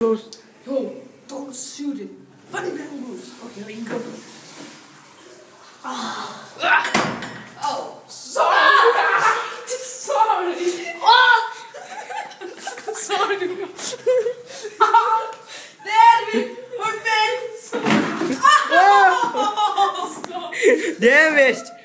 Bruce. Yo, don't shoot it. Funny man Bruce. Okay, let you go. Ah. Ah. Oh, sorry. Ah. Sorry. Ah. sorry. ah. Daddy, we're Damn it!